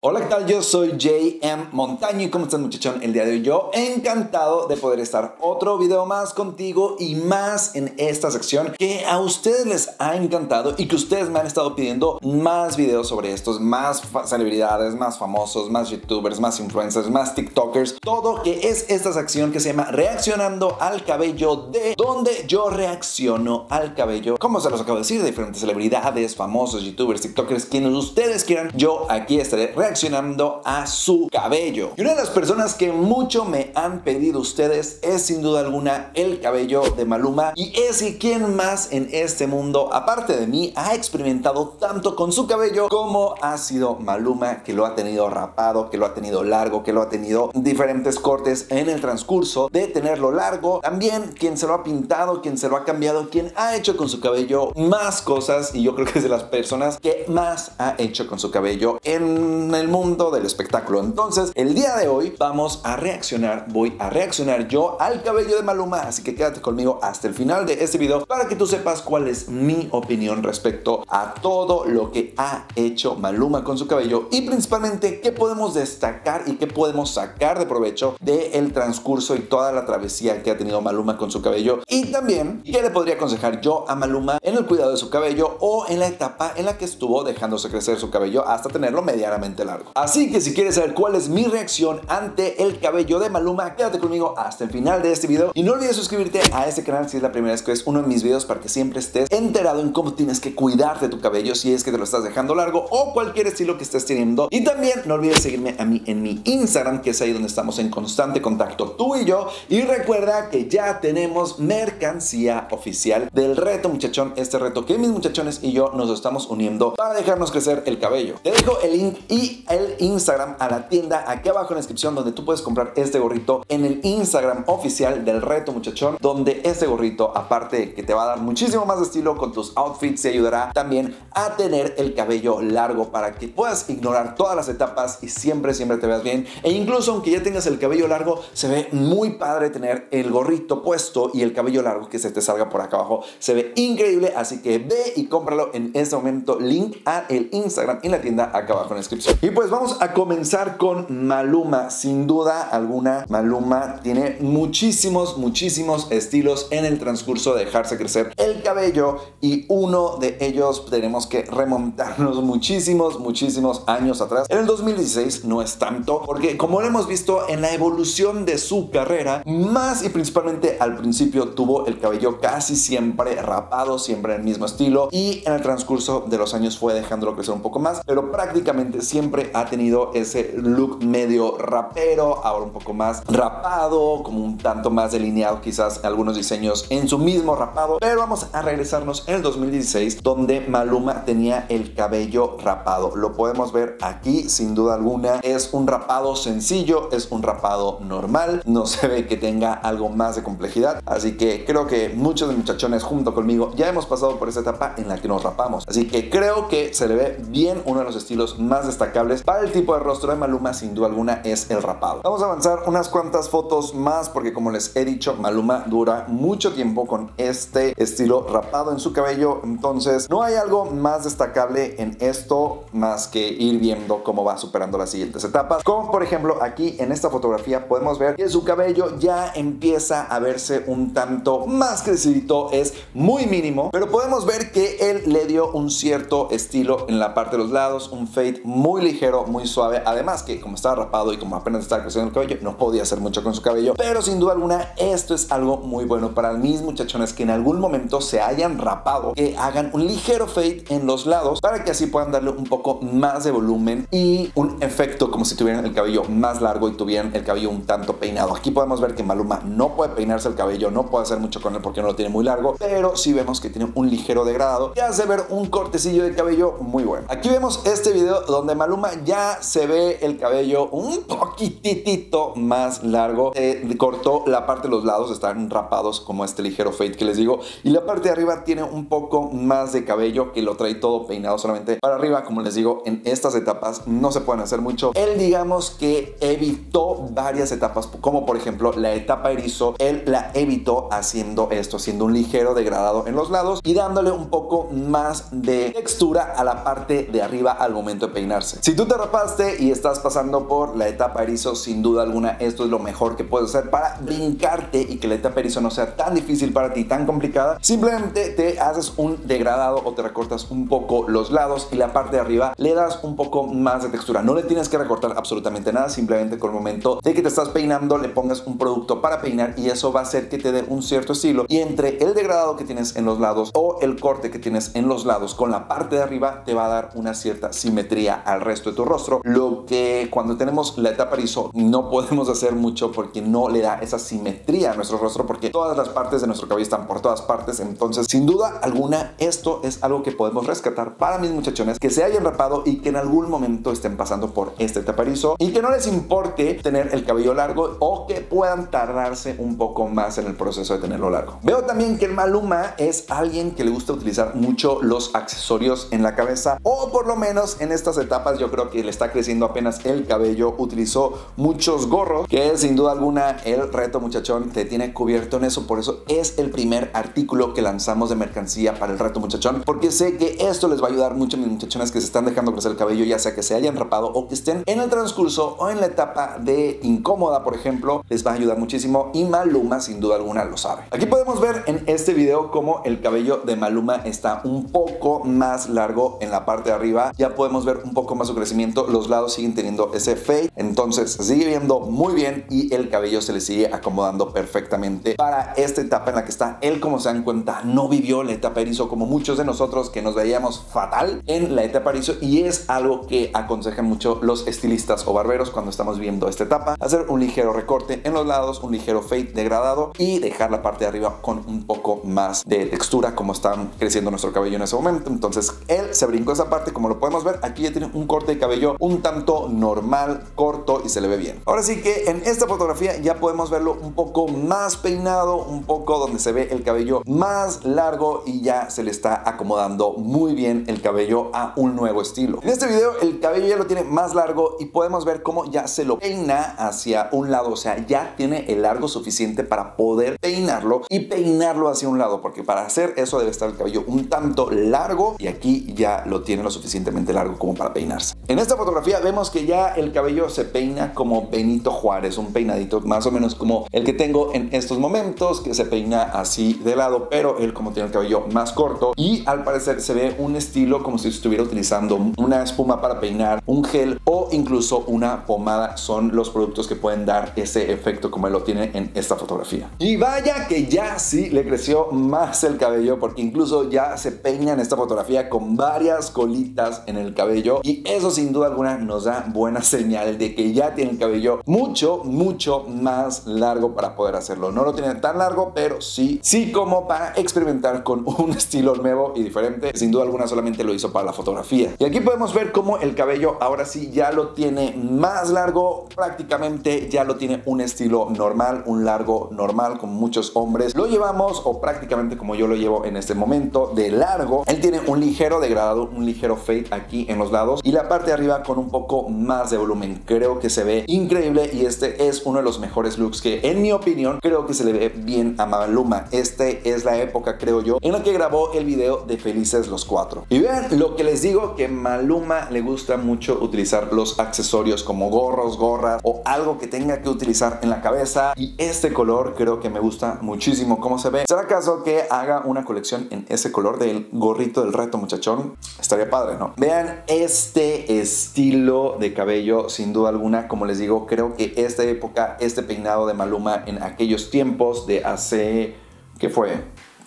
Hola, ¿qué tal? Yo soy JM Montaño y ¿cómo estás muchachón? El día de hoy yo encantado de poder estar otro video más contigo y más en esta sección que a ustedes les ha encantado y que ustedes me han estado pidiendo más videos sobre estos, más celebridades, más famosos, más youtubers, más influencers, más tiktokers, todo que es esta sección que se llama reaccionando al cabello de donde yo reacciono al cabello, como se los acabo de decir, de diferentes celebridades, famosos, youtubers, tiktokers, quienes ustedes quieran, yo aquí estaré reaccionando reaccionando a su cabello. Y una de las personas que mucho me han pedido ustedes es sin duda alguna el cabello de Maluma. Y es y quien más en este mundo, aparte de mí, ha experimentado tanto con su cabello como ha sido Maluma, que lo ha tenido rapado, que lo ha tenido largo, que lo ha tenido diferentes cortes en el transcurso de tenerlo largo. También quien se lo ha pintado, quien se lo ha cambiado, quien ha hecho con su cabello más cosas. Y yo creo que es de las personas que más ha hecho con su cabello en el mundo del espectáculo. Entonces, el día de hoy vamos a reaccionar, voy a reaccionar yo al cabello de Maluma, así que quédate conmigo hasta el final de este video para que tú sepas cuál es mi opinión respecto a todo lo que ha hecho Maluma con su cabello y principalmente qué podemos destacar y qué podemos sacar de provecho del transcurso y toda la travesía que ha tenido Maluma con su cabello y también qué le podría aconsejar yo a Maluma en el cuidado de su cabello o en la etapa en la que estuvo dejándose crecer su cabello hasta tenerlo medianamente largo. Así que si quieres saber cuál es mi reacción ante el cabello de Maluma, quédate conmigo hasta el final de este video y no olvides suscribirte a este canal si es la primera vez que ves uno de mis videos para que siempre estés enterado en cómo tienes que cuidar de tu cabello si es que te lo estás dejando largo o cualquier estilo que estés teniendo. Y también no olvides seguirme a mí en mi Instagram, que es ahí donde estamos en constante contacto tú y yo. Y recuerda que ya tenemos mercancía oficial del reto muchachón, este reto que mis muchachones y yo nos estamos uniendo para dejarnos crecer el cabello. Te dejo el link y el Instagram a la tienda aquí abajo en la descripción donde tú puedes comprar este gorrito en el Instagram oficial del reto muchachón donde este gorrito aparte que te va a dar muchísimo más estilo con tus outfits te ayudará también a tener el cabello largo para que puedas ignorar todas las etapas y siempre siempre te veas bien. E incluso aunque ya tengas el cabello largo se ve muy padre tener el gorrito puesto y el cabello largo que se te salga por acá abajo. Se ve increíble así que ve y cómpralo en este momento. Link a el Instagram y la tienda acá abajo en la descripción pues vamos a comenzar con Maluma. Sin duda alguna, Maluma tiene muchísimos, muchísimos estilos en el transcurso de dejarse crecer el cabello y uno de ellos tenemos que remontarnos muchísimos, muchísimos años atrás. En el 2016 no es tanto, porque como lo hemos visto en la evolución de su carrera, más y principalmente al principio tuvo el cabello casi siempre rapado, siempre el mismo estilo y en el transcurso de los años fue dejándolo crecer un poco más, pero prácticamente siempre ha tenido ese look medio rapero, ahora un poco más rapado, como un tanto más delineado quizás algunos diseños en su mismo rapado. Pero vamos a regresarnos en el 2016 donde Maluma tenía el cabello rapado. Lo podemos ver aquí sin duda alguna. Es un rapado sencillo, es un rapado normal, no se ve que tenga algo más de complejidad. Así que creo que muchos de muchachones junto conmigo ya hemos pasado por esa etapa en la que nos rapamos. Así que creo que se le ve bien uno de los estilos más destacables para el tipo de rostro de Maluma sin duda alguna es el rapado. Vamos a avanzar unas cuantas fotos más porque como les he dicho Maluma dura mucho tiempo con este estilo rapado en su cabello. Entonces no hay algo más destacable en esto más que ir viendo cómo va superando las siguientes etapas. Como por ejemplo aquí en esta fotografía podemos ver que su cabello ya empieza a verse un tanto más crecidito es muy mínimo pero podemos ver que él le dio un cierto estilo en la parte de los lados un fade muy ligero muy suave. Además que como estaba rapado y como apenas estaba creciendo el cabello, no podía hacer mucho con su cabello. Pero sin duda alguna, esto es algo muy bueno para mis muchachones que en algún momento se hayan rapado, que hagan un ligero fade en los lados para que así puedan darle un poco más de volumen y un efecto como si tuvieran el cabello más largo y tuvieran el cabello un tanto peinado. Aquí podemos ver que Maluma no puede peinarse el cabello, no puede hacer mucho con él porque no lo tiene muy largo, pero sí vemos que tiene un ligero degradado que hace ver un cortecillo de cabello muy bueno. Aquí vemos este video donde Maluma ya se ve el cabello un poquitito más largo. cortó la parte de los lados, están rapados como este ligero fade que les digo. Y la parte de arriba tiene un poco más de cabello que lo trae todo peinado solamente para arriba. Como les digo, en estas etapas no se pueden hacer mucho. Él digamos que evitó varias etapas, como por ejemplo la etapa erizo. Él la evitó haciendo esto, haciendo un ligero degradado en los lados y dándole un poco más de textura a la parte de arriba al momento de peinarse Si tú te rapaste y estás pasando por la etapa erizo, sin duda alguna esto es lo mejor que puedes hacer para brincarte y que la etapa erizo no sea tan difícil para ti, tan complicada. Simplemente te haces un degradado o te recortas un poco los lados y la parte de arriba le das un poco más de textura. No le tienes que recortar absolutamente nada, simplemente con el momento de que te estás peinando le pongas un producto para peinar y eso va a hacer que te dé un cierto estilo. Y entre el degradado que tienes en los lados o el corte que tienes en los lados con la parte de arriba te va a dar una cierta simetría al resto de tu rostro. Lo que cuando tenemos la etapa rizo no podemos hacer mucho porque no le da esa simetría a nuestro rostro porque todas las partes de nuestro cabello están por todas partes. Entonces, sin duda alguna, esto es algo que podemos rescatar para mis muchachones que se hayan rapado y que en algún momento estén pasando por este etapa rizo y que no les importe tener el cabello largo o que puedan tardarse un poco más en el proceso de tenerlo largo. Veo también que el Maluma es alguien que le gusta utilizar mucho los accesorios en la cabeza o por lo menos en estas etapas yo creo que le está creciendo apenas el cabello. Utilizó muchos gorros que sin duda alguna el reto muchachón te tiene cubierto en eso. Por eso es el primer artículo que lanzamos de mercancía para el reto muchachón porque sé que esto les va a ayudar mucho a mis muchachones que se están dejando crecer el cabello ya sea que se hayan rapado o que estén en el transcurso o en la etapa de incómoda por ejemplo les va a ayudar muchísimo y Maluma sin duda alguna lo sabe. Aquí podemos ver en este video cómo el cabello de Maluma está un poco más largo en la parte de arriba. Ya podemos ver un poco más su crecimiento. Los lados siguen teniendo ese fade. Entonces sigue viendo muy bien y el cabello se le sigue acomodando perfectamente para esta etapa en la que está. Él, como se dan cuenta, no vivió la etapa erizo como muchos de nosotros que nos veíamos fatal en la etapa erizo y es algo que aconsejan mucho los estilistas o barberos cuando estamos viendo esta etapa. Hacer un ligero recorte en los lados, un ligero fade degradado y dejar la parte de arriba con un poco más de textura como están creciendo nuestro cabello en ese momento. Entonces él se brincó esa parte como lo podemos ver. Aquí ya tiene un corte de cabello un tanto normal, corto y se le ve bien. Ahora sí que en esta fotografía ya podemos verlo un poco más peinado, un poco donde se ve el cabello más largo y ya se le está acomodando muy bien el cabello a un nuevo estilo. En este video el cabello ya lo tiene más largo y podemos ver cómo ya se lo peina hacia un lado, o sea, ya tiene el largo suficiente para poder peinarlo y peinarlo hacia un lado, porque para hacer eso debe estar el cabello un tanto largo y aquí ya lo tiene lo suficientemente largo como para peinarse. En esta fotografía vemos que ya el cabello se peina como Benito Juárez, un peinadito más o menos como el que tengo en estos momentos, que se peina así de lado, pero él como tiene el cabello más corto y al parecer se ve un estilo como si estuviera utilizando una espuma para peinar, un gel o incluso una pomada. Son los productos que pueden dar ese efecto como él lo tiene en esta fotografía. Y vaya que ya sí le creció más el cabello porque incluso ya se peina en esta fotografía con varias colitas en el cabello y eso sin duda alguna nos da buena señal de que ya tiene el cabello mucho, mucho más largo para poder hacerlo. No lo tiene tan largo, pero sí, sí como para experimentar con un estilo nuevo y diferente. Sin duda alguna solamente lo hizo para la fotografía. Y aquí podemos ver cómo el cabello ahora sí ya lo tiene más largo, prácticamente ya lo tiene un estilo normal, un largo normal como muchos hombres lo llevamos o prácticamente como yo lo llevo en este momento de largo. Él tiene un ligero degradado, un ligero fade aquí en los lados y la parte de arriba con un poco más de volumen. Creo que se ve increíble y este es uno de los mejores looks que en mi opinión creo que se le ve bien a Maluma. Este es la época creo yo en la que grabó el video de Felices los Cuatro. Y vean lo que les digo que Maluma le gusta mucho utilizar los accesorios como gorros, gorras o algo que tenga que utilizar en la cabeza y este color creo que me gusta muchísimo cómo se ve. ¿Será acaso que haga una colección en ese color del gorrito del reto muchachón? Estaría padre, ¿no? Vean este estilo de cabello sin duda alguna, como les digo, creo que esta época, este peinado de Maluma en aquellos tiempos de hace, ¿qué fue?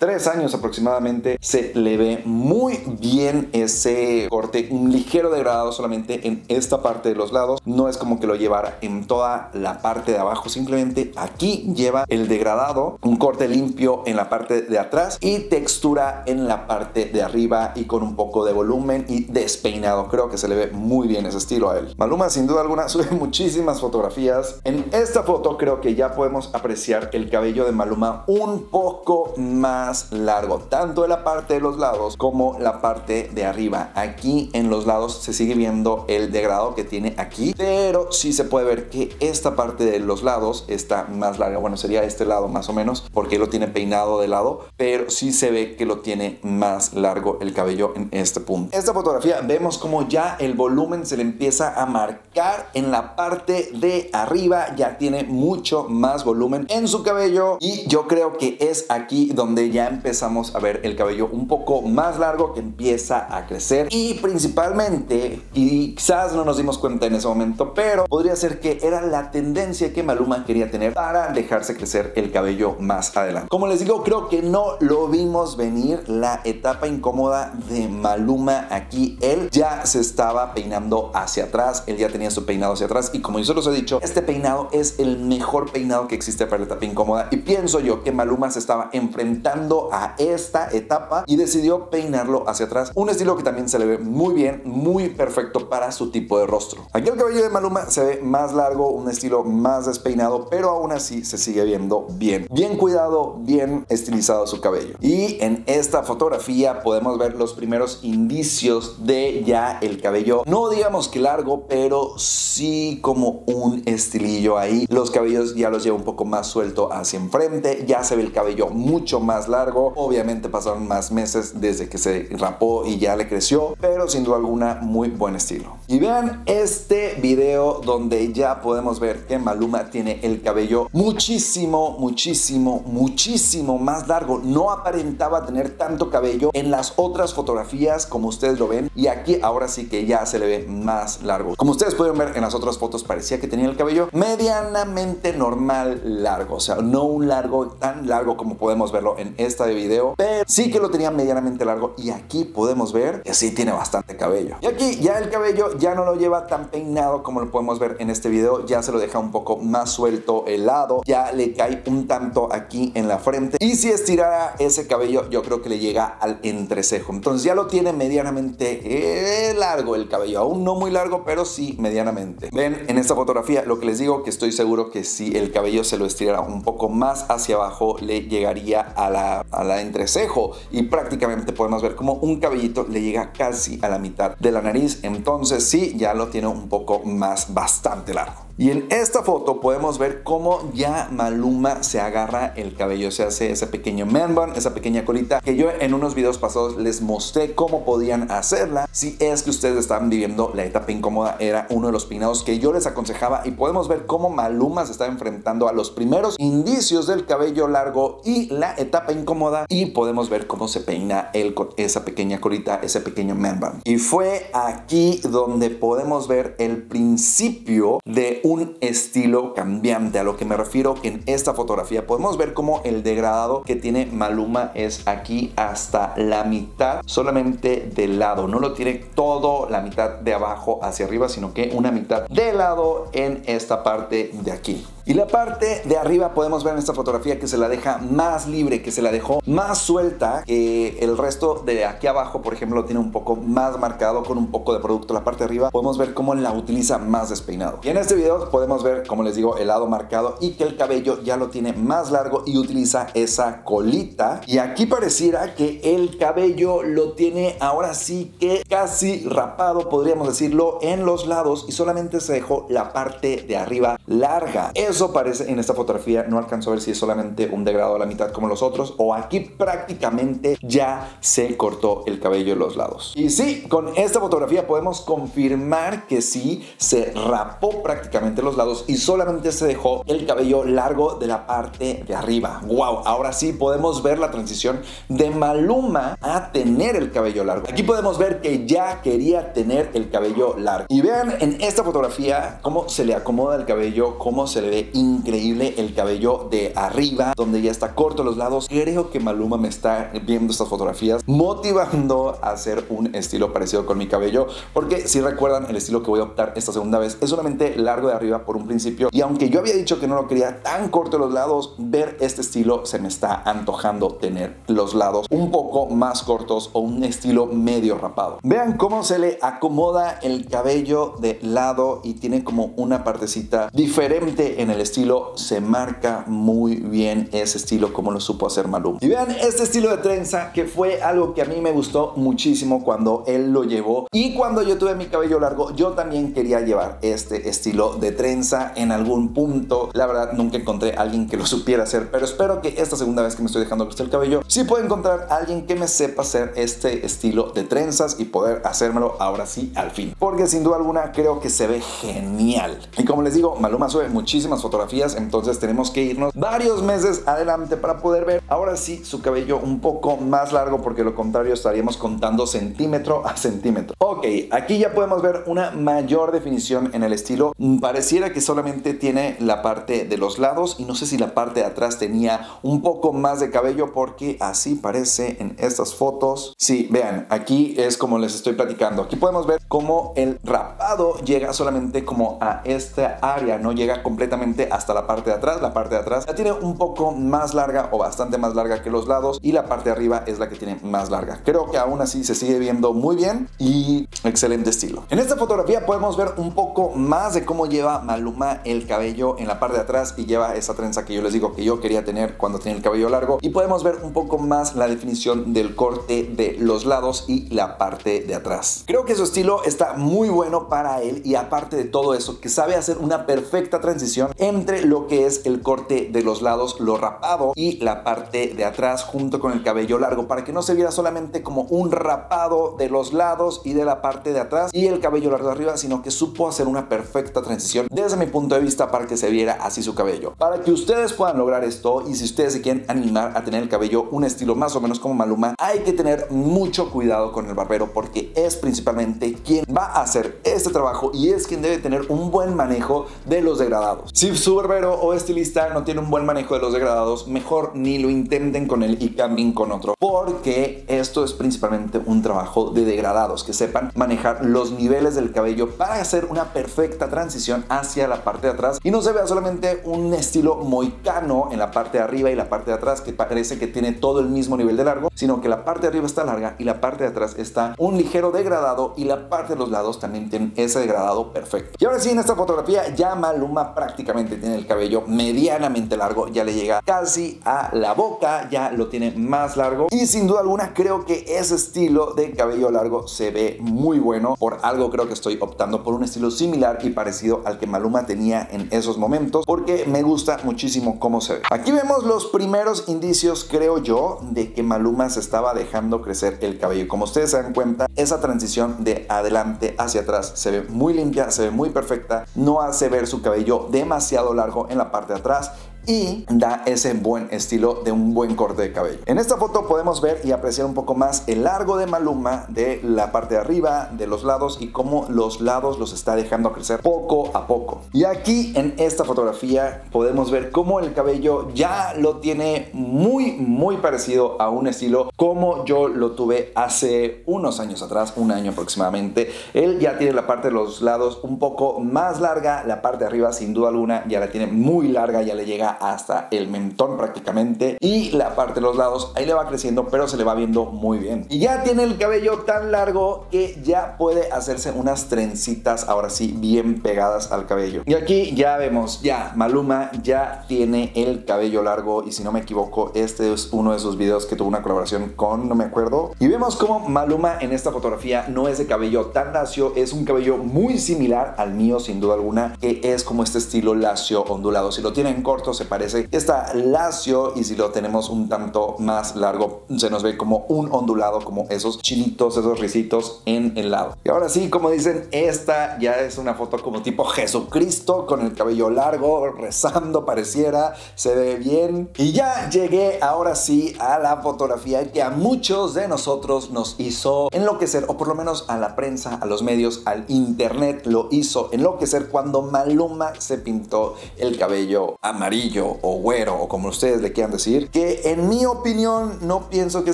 Tres años aproximadamente, se le ve muy bien ese corte, un ligero degradado solamente en esta parte de los lados. No es como que lo llevara en toda la parte de abajo, simplemente aquí lleva el degradado, un corte limpio en la parte de atrás y textura en la parte de arriba y con un poco de volumen y despeinado. Creo que se le ve muy bien ese estilo a él. Maluma sin duda alguna sube muchísimas fotografías. En esta foto creo que ya podemos apreciar el cabello de Maluma un poco más largo, tanto de la parte de los lados como la parte de arriba. Aquí en los lados se sigue viendo el degradado que tiene aquí, pero sí se puede ver que esta parte de los lados está más larga. Bueno, sería este lado más o menos, porque lo tiene peinado de lado, pero sí se ve que lo tiene más largo el cabello en este punto. Esta fotografía vemos como ya el volumen se le empieza a marcar en la parte de arriba, ya tiene mucho más volumen en su cabello y yo creo que es aquí donde ya empezamos a ver el cabello un poco más largo que empieza a crecer y principalmente, y quizás no nos dimos cuenta en ese momento, pero podría ser que era la tendencia que Maluma quería tener para dejarse crecer el cabello más adelante. Como les digo, creo que no lo vimos venir la etapa incómoda de Maluma aquí. Él ya se estaba peinando hacia atrás, él ya tenía su peinado hacia atrás y como yo se los he dicho, este peinado es el mejor peinado que existe para la etapa incómoda y pienso yo que Maluma se estaba enfrentando a esta etapa y decidió peinarlo hacia atrás. Un estilo que también se le ve muy bien, muy perfecto para su tipo de rostro. Aquí el cabello de Maluma se ve más largo, un estilo más despeinado, pero aún así se sigue viendo bien. Bien cuidado, bien estilizado su cabello. Y en esta fotografía podemos ver los primeros indicios de ya el cabello, no digamos que largo, pero sí como un estilillo ahí. Los cabellos ya los lleva un poco más suelto hacia enfrente, ya se ve el cabello mucho más largo. Obviamente pasaron más meses desde que se rapó y ya le creció, pero sin duda alguna muy buen estilo. Y vean este video donde ya podemos ver que Maluma tiene el cabello muchísimo, muchísimo, muchísimo más largo. No aparentaba tener tanto cabello en las otras fotografías como ustedes lo ven y aquí ahora sí que ya se le ve más largo. Como ustedes pueden ver en las otras fotos parecía que tenía el cabello medianamente normal largo, o sea, no un largo tan largo como podemos verlo en esta de video, pero sí que lo tenía medianamente largo y aquí podemos ver que sí tiene bastante cabello. Y aquí ya el cabello ya no lo lleva tan peinado como lo podemos ver en este video, ya se lo deja un poco más suelto el lado, ya le cae un tanto aquí en la frente y si estirara ese cabello yo creo que le llega al entrecejo. Entonces ya lo tiene medianamente eh, largo el cabello, aún no muy largo, pero sí medianamente. Ven en esta fotografía lo que les digo que estoy seguro que si el cabello se lo estirara un poco más hacia abajo le llegaría a la, a la entrecejo y prácticamente podemos ver como un cabellito le llega casi a la mitad de la nariz. Entonces sí, ya lo tiene un poco más bastante largo. Y en esta foto podemos ver cómo ya Maluma se agarra el cabello, se hace ese pequeño man bun, esa pequeña colita que yo en unos videos pasados les mostré cómo podían hacerla. Si es que ustedes estaban viviendo la etapa incómoda, era uno de los peinados que yo les aconsejaba y podemos ver cómo Maluma se está enfrentando a los primeros indicios del cabello largo y la etapa incómoda y podemos ver cómo se peina él con esa pequeña colita, ese pequeño man bun. Y fue aquí donde podemos ver el principio de un estilo cambiante. A lo que me refiero en esta fotografía podemos ver cómo el degradado que tiene Maluma es aquí hasta la mitad solamente del lado. No lo tiene todo la mitad de abajo hacia arriba, sino que una mitad de lado en esta parte de aquí. Y la parte de arriba podemos ver en esta fotografía que se la deja más libre, que se la dejó más suelta que el resto de aquí abajo, por ejemplo, lo tiene un poco más marcado con un poco de producto. La parte de arriba podemos ver cómo la utiliza más despeinado. Y en este video podemos ver, como les digo, el lado marcado y que el cabello ya lo tiene más largo y utiliza esa colita. Y aquí pareciera que el cabello lo tiene ahora sí que casi rapado, podríamos decirlo, en los lados y solamente se dejó la parte de arriba larga. Eso parece en esta fotografía, no alcanzo a ver si es solamente un degradado a la mitad como los otros o aquí prácticamente ya se cortó el cabello en los lados. Y sí, con esta fotografía podemos confirmar que sí se rapó prácticamente los lados y solamente se dejó el cabello largo de la parte de arriba. Wow, ahora sí podemos ver la transición de Maluma a tener el cabello largo. Aquí podemos ver que ya quería tener el cabello largo. Y vean en esta fotografía cómo se le acomoda el cabello, cómo se le increíble el cabello de arriba, donde ya está corto los lados. Creo que Maluma me está viendo estas fotografías motivando a hacer un estilo parecido con mi cabello, porque si recuerdan el estilo que voy a optar esta segunda vez es solamente largo de arriba por un principio y aunque yo había dicho que no lo quería tan corto los lados, ver este estilo se me está antojando tener los lados un poco más cortos o un estilo medio rapado. Vean cómo se le acomoda el cabello de lado y tiene como una partecita diferente diferente el estilo, se marca muy bien ese estilo como lo supo hacer Maluma. Y vean este estilo de trenza que fue algo que a mí me gustó muchísimo cuando él lo llevó y cuando yo tuve mi cabello largo yo también quería llevar este estilo de trenza en algún punto. La verdad nunca encontré a alguien que lo supiera hacer, pero espero que esta segunda vez que me estoy dejando crecer el cabello sí puedo encontrar a alguien que me sepa hacer este estilo de trenzas y poder hacérmelo ahora sí al fin. Porque sin duda alguna creo que se ve genial. Y como les digo, Maluma sube muchísimas fotografías, entonces tenemos que irnos varios meses adelante para poder ver ahora sí su cabello un poco más largo porque lo contrario estaríamos contando centímetro a centímetro. Ok, aquí ya podemos ver una mayor definición en el estilo. Pareciera que solamente tiene la parte de los lados y no sé si la parte de atrás tenía un poco más de cabello porque así parece en estas fotos. Sí, vean, aquí es como les estoy platicando. Aquí podemos ver cómo el rapado llega solamente como a esta área, no llega completamente hasta la parte de atrás. La parte de atrás la tiene un poco más larga o bastante más larga que los lados y la parte de arriba es la que tiene más larga. Creo que aún así se sigue viendo muy bien y excelente estilo. En esta fotografía podemos ver un poco más de cómo lleva Maluma el cabello en la parte de atrás y lleva esa trenza que yo les digo que yo quería tener cuando tenía el cabello largo y podemos ver un poco más la definición del corte de los lados y la parte de atrás. Creo que su estilo está muy bueno para él y aparte de todo eso que sabe hacer una perfecta transición entre lo que es el corte de los lados, lo rapado y la parte de atrás junto con el cabello largo para que no se viera solamente como un rapado de los lados y de la parte de atrás y el cabello largo de arriba, sino que supo hacer una perfecta transición desde mi punto de vista para que se viera así su cabello. Para que ustedes puedan lograr esto y si ustedes se quieren animar a tener el cabello un estilo más o menos como Maluma, hay que tener mucho cuidado con el barbero porque es principalmente quien va a hacer este trabajo y es quien debe tener un buen manejo de los degradados. Si su barbero o estilista no tiene un buen manejo de los degradados, mejor ni lo intenten con él y cambien con otro porque esto es principalmente un trabajo de degradados, que sepan manejar los niveles del cabello para hacer una perfecta transición hacia la parte de atrás y no se vea solamente un estilo moicano en la parte de arriba y la parte de atrás que parece que tiene todo el mismo nivel de largo, sino que la parte de arriba está larga y la parte de atrás está un ligero degradado y la parte de los lados también tiene ese degradado perfecto. Y ahora sí, en esta fotografía ya Maluma prácticamente tiene el cabello medianamente largo, ya le llega casi a la boca, ya lo tiene más largo y sin duda alguna creo que ese estilo de cabello largo se ve muy bueno. Por algo creo que estoy optando por un estilo similar y parecido al que Maluma tenía en esos momentos porque me gusta muchísimo cómo se ve. Aquí vemos los primeros indicios, creo yo, de que Maluma se estaba dejando crecer el cabello. Como ustedes se dan cuenta, esa transición de adelante hacia atrás se ve muy limpia, se ve muy perfecta, no hace ver su cabello demasiado largo en la parte de atrás y da ese buen estilo de un buen corte de cabello. En esta foto podemos ver y apreciar un poco más el largo de Maluma de la parte de arriba, de los lados y cómo los lados los está dejando crecer poco a poco. Y aquí en esta fotografía podemos ver cómo el cabello ya lo tiene muy muy parecido a un estilo como yo lo tuve hace unos años atrás, un año aproximadamente. Él ya tiene la parte de los lados un poco más larga, la parte de arriba sin duda alguna ya la tiene muy larga, ya le llega hasta el mentón prácticamente. Y la parte de los lados ahí le va creciendo pero se le va viendo muy bien. Y ya tiene el cabello tan largo que ya puede hacerse unas trencitas ahora sí bien pegadas al cabello. Y aquí ya vemos ya Maluma ya tiene el cabello largo y si no me equivoco este es uno de sus videos que tuvo una colaboración con no me acuerdo. Y vemos como Maluma en esta fotografía no es de cabello tan lacio es un cabello muy similar al mío sin duda alguna que es como este estilo lacio ondulado. Si lo tienen corto se parece está lacio y si lo tenemos un tanto más largo se nos ve como un ondulado como esos chilitos, esos risitos en el lado. Y ahora sí, como dicen, esta ya es una foto como tipo Jesucristo con el cabello largo, rezando pareciera, se ve bien. Y ya llegué ahora sí a la fotografía que a muchos de nosotros nos hizo enloquecer, o por lo menos a la prensa, a los medios, al internet lo hizo enloquecer cuando Maluma se pintó el cabello amarillo o güero o como ustedes le quieran decir, que en mi opinión no pienso que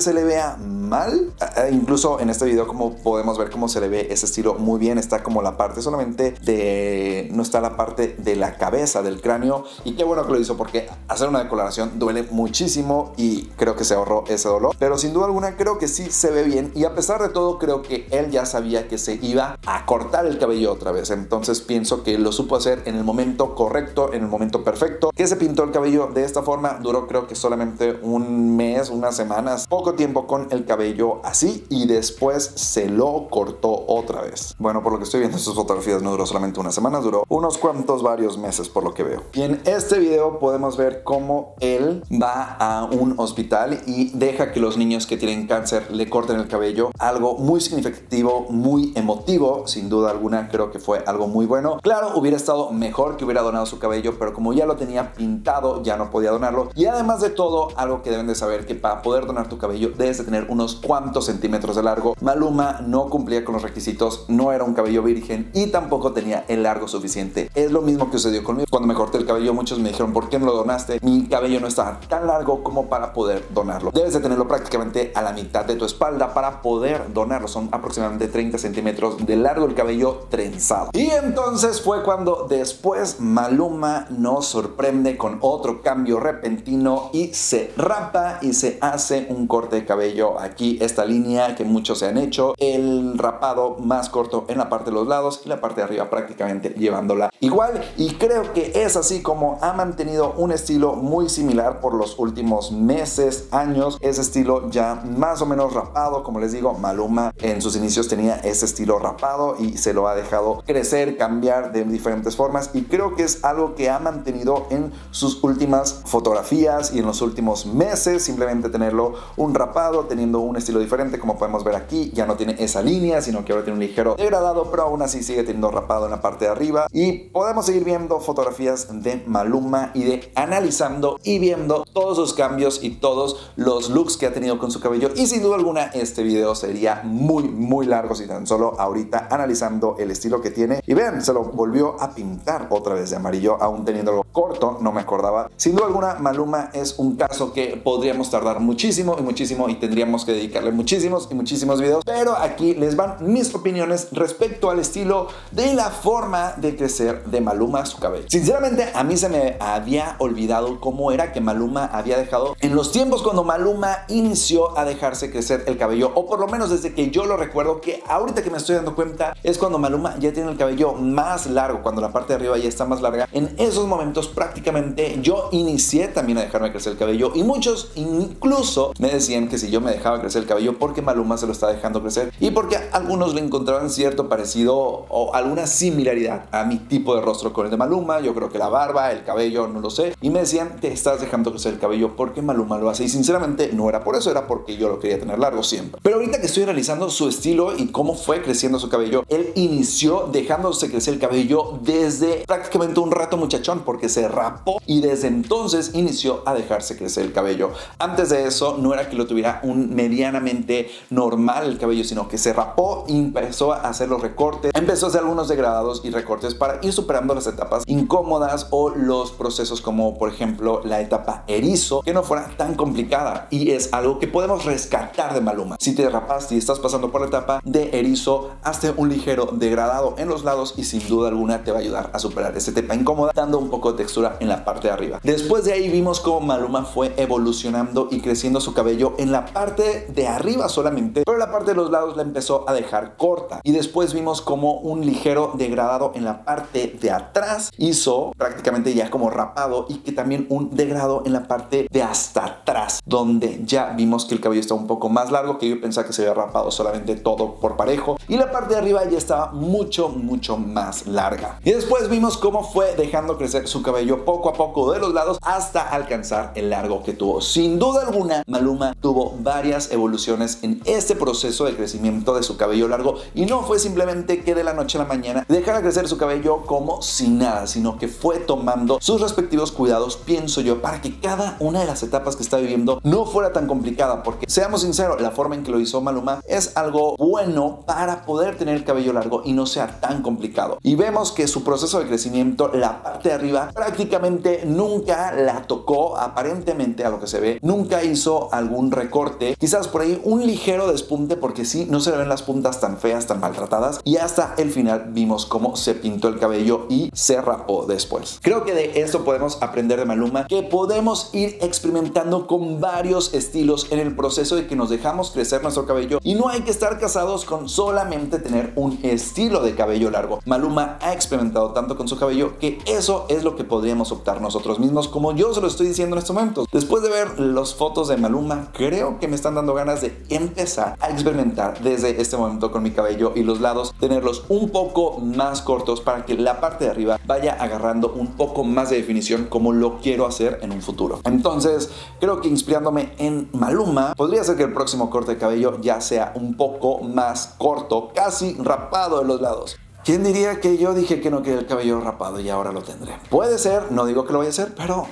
se le vea mal. incluso en este video como podemos ver cómo se le ve ese estilo muy bien. Está como la parte solamente de... No está la parte de la cabeza, del cráneo. Y qué bueno que lo hizo porque hacer una decoloración duele muchísimo y creo que se ahorró ese dolor. Pero sin duda alguna creo que sí se ve bien. Y a pesar de todo creo que él ya sabía que se iba a cortar el cabello otra vez. Entonces pienso que lo supo hacer en el momento correcto, en el momento perfecto. Que se pintó el cabello de esta forma. Duró creo que solamente un mes, unas semanas, poco tiempo con el cabello así y después se lo cortó otra vez. Bueno, por lo que estoy viendo sus fotografías no duró solamente unas semanas, duró unos cuantos varios meses por lo que veo. Y en este video podemos ver cómo él va a un hospital y deja que los niños que tienen cáncer le corten el cabello. Algo muy significativo, muy emotivo, sin duda alguna creo que fue algo muy bueno. Claro, hubiera estado mejor que hubiera donado su cabello, pero como ya lo tenía pintado, ya no podía donarlo. Y además de todo, algo que deben de saber que para poder donar tu cabello debes de tener unos cuantos centímetros de largo. Maluma no cumplía con los requisitos, no era un cabello virgen y tampoco tenía el largo suficiente. Es lo mismo que sucedió conmigo. Cuando me corté el cabello, muchos me dijeron, ¿por qué no lo donaste? Mi cabello no estaba tan largo como para poder donarlo. Debes de tenerlo prácticamente a la mitad de tu espalda para poder donarlo. Son aproximadamente 30 centímetros de largo el cabello trenzado. Y entonces fue cuando después Maluma nos sorprende con otro cambio repentino y se rapa y se hace un corte de cabello. Aquí, esta línea que muchos se han hecho, el rapado más corto en la parte de los lados y la parte de arriba prácticamente llevándola igual. Y creo que es así como ha mantenido un estilo muy similar por los últimos meses, años, ese estilo ya más o menos rapado, como les digo, Maluma en sus inicios tenía ese estilo rapado y se lo ha dejado crecer, cambiar de diferentes formas. Y creo que es algo que ha mantenido en sus últimas fotografías y en los últimos meses, simplemente tenerlo un rapado, teniendo un estilo diferente, como podemos ver aquí, ya no tiene esa línea, sino que ahora tiene un ligero degradado, pero aún así sigue teniendo rapado en la parte de arriba. Y podemos seguir viendo fotografías de Maluma y de analizando y viendo todos sus cambios y todos los looks que ha tenido con su cabello. Y sin duda alguna este video sería muy muy largo si tan solo ahorita analizando el estilo que tiene. Y vean se lo volvió a pintar otra vez de amarillo aún teniéndolo corto no me acordaba. Sin duda alguna Maluma es un caso que podríamos tardar muchísimo y muchísimo y tendríamos que dedicarle muchísimos y muchísimos videos. Pero aquí les van mis opiniones respecto al estilo de la forma de crecer de Maluma su cabello. Sinceramente a mí se me había olvidado cómo era que Maluma había dejado en los tiempos cuando Maluma inició a dejarse crecer el cabello o por lo menos desde que yo lo recuerdo que ahorita que me estoy dando cuenta es cuando Maluma ya tiene el cabello más largo cuando la parte de arriba ya está más larga. En esos momentos prácticamente yo inicié también a dejarme crecer el cabello y muchos incluso me decían que si yo me dejaba crecer el cabello porque Maluma se lo está dejando crecer y porque algunos le encontraban cierto parecido o alguna similaridad a mi tipo de rostro con el de Maluma. Yo creo que la barba el cabello no lo sé. Y me decían te estás dejando crecer el cabello porque Maluma lo hace y sinceramente no era por eso era porque yo lo quería tener largo siempre. Pero ahorita que estoy analizando su estilo y cómo fue creciendo su cabello él inició dejándose crecer el cabello desde prácticamente un rato muchachón porque se rapó y desde entonces inició a dejarse crecer el cabello. Antes de eso no era que lo tuviera un medianamente normal el cabello, sino que se rapó y empezó a hacer los recortes, empezó a hacer algunos degradados y recortes para ir superando las etapas incómodas o los procesos como por ejemplo la etapa erizo, que no fuera tan complicada y es algo que podemos rescatar de Maluma. Si te rapaste y estás pasando por la etapa de erizo, hazte un ligero degradado en los lados y sin duda alguna te va a ayudar a superar esa etapa incómoda, dando un poco de textura en la parte de arriba. Después de ahí vimos cómo Maluma fue evolucionando y creciendo su cabello en la parte de arriba solamente, pero la parte de los lados la empezó a dejar corta. Y después vimos como un ligero degradado en la parte de atrás hizo prácticamente ya como rapado y que también un degradado en la parte de hasta atrás, donde ya vimos que el cabello está un poco más largo, que yo pensaba que se había rapado solamente todo por parejo. Y la parte de arriba ya estaba mucho, mucho más larga. Y después vimos cómo fue dejando crecer su cabello poco a poco de los lados hasta alcanzar el largo que tuvo. Sin duda alguna, Maluma tuvo varias evoluciones en este proceso de crecimiento de su cabello largo y no fue simplemente que de la noche a la mañana dejara crecer su cabello como sin nada, sino que fue tomando sus respectivos cuidados, pienso yo, para que cada una de las etapas que está viviendo no fuera tan complicada, porque seamos sinceros, la forma en que lo hizo Maluma es algo bueno para poder tener el cabello largo y no sea tan complicado. Y vemos que su proceso de crecimiento, la parte de arriba, prácticamente nunca la tocó, aparentemente a lo que se ve, nunca hizo algún recorte. Quizás por ahí un ligero despunte porque sí, no se le ven las puntas tan feas, tan maltratadas y hasta el final vimos cómo se pintó el cabello y se rapó después. Creo que de esto podemos aprender de Maluma que podemos ir experimentando con varios estilos en el proceso de que nos dejamos crecer nuestro cabello y no hay que estar casados con solamente tener un estilo de cabello largo. Maluma ha experimentado tanto con su cabello que eso es lo que podríamos optar nosotros mismos como yo se lo estoy diciendo en estos momentos. Después de ver las fotos de Maluma, creo que me están dando ganas de empezar a experimentar desde este momento con mi cabello y los lados, tenerlos un poco más cortos para que la parte de arriba vaya agarrando un poco más de definición como lo quiero hacer en un futuro. Entonces, creo que inspirándome en Maluma, podría ser que el próximo corte de cabello ya sea un poco más corto, casi rapado de los lados. ¿Quién diría que yo dije que no quería el cabello rapado y ahora lo tendré? Puede ser, no digo que lo voy a hacer, pero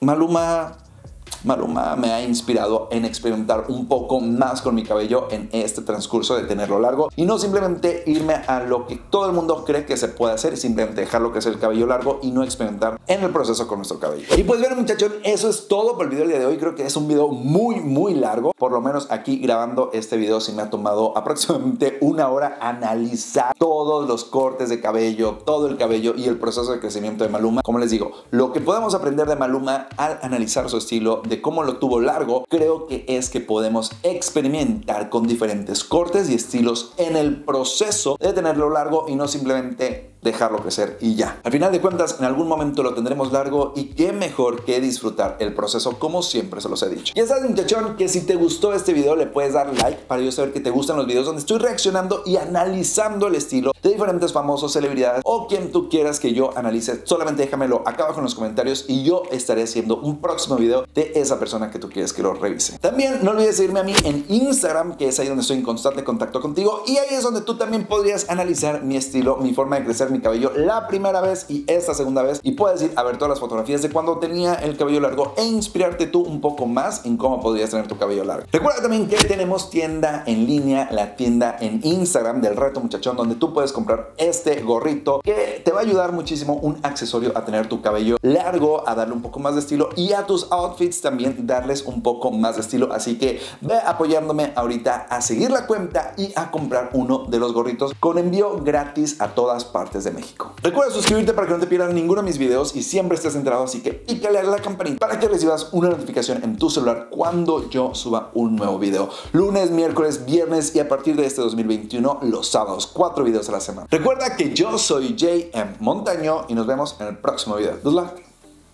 Maluma Maluma me ha inspirado en experimentar un poco más con mi cabello en este transcurso de tenerlo largo y no simplemente irme a lo que todo el mundo cree que se puede hacer, simplemente dejarlo que es el cabello largo y no experimentar en el proceso con nuestro cabello. Y pues bueno muchachos, eso es todo por el video del día de hoy. Creo que es un video muy muy largo. Por lo menos aquí grabando este video sí me ha tomado aproximadamente una hora analizar todos los cortes de cabello, todo el cabello y el proceso de crecimiento de Maluma. Como les digo, lo que podemos aprender de Maluma al analizar su estilo de cómo lo tuvo largo, creo que es que podemos experimentar con diferentes cortes y estilos en el proceso de tenerlo largo y no simplemente dejarlo crecer y ya. Al final de cuentas, en algún momento lo tendremos largo y qué mejor que disfrutar el proceso como siempre se los he dicho. Ya sabes, muchachón, que si te gustó este video le puedes dar like para yo saber que te gustan los videos donde estoy reaccionando y analizando el estilo de diferentes famosos celebridades o quien tú quieras que yo analice. Solamente déjamelo acá abajo en los comentarios y yo estaré haciendo un próximo video de esa persona que tú quieres que lo revise. También no olvides seguirme a mí en Instagram, que es ahí donde estoy en constante contacto contigo y ahí es donde tú también podrías analizar mi estilo, mi forma de crecer mi cabello la primera vez y esta segunda vez y puedes ir a ver todas las fotografías de cuando tenía el cabello largo e inspirarte tú un poco más en cómo podrías tener tu cabello largo. Recuerda también que tenemos tienda en línea, la tienda en Instagram del reto muchachón donde tú puedes comprar este gorrito que te va a ayudar muchísimo un accesorio a tener tu cabello largo, a darle un poco más de estilo y a tus outfits también darles un poco más de estilo. Así que ve apoyándome ahorita a seguir la cuenta y a comprar uno de los gorritos con envío gratis a todas partes de México. Recuerda suscribirte para que no te pierdas ninguno de mis videos y siempre estés enterado, así que pícale a la campanita para que recibas una notificación en tu celular cuando yo suba un nuevo video. Lunes, miércoles, viernes y a partir de este 2021 los sábados, cuatro videos a la semana. Recuerda que yo soy JM Montaño y nos vemos en el próximo video. Good luck.